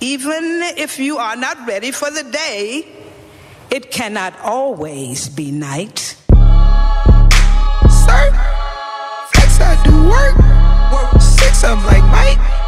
Even if you are not ready for the day, it cannot always be night. Sir, flex, I do work. Work six, I'm like Mike.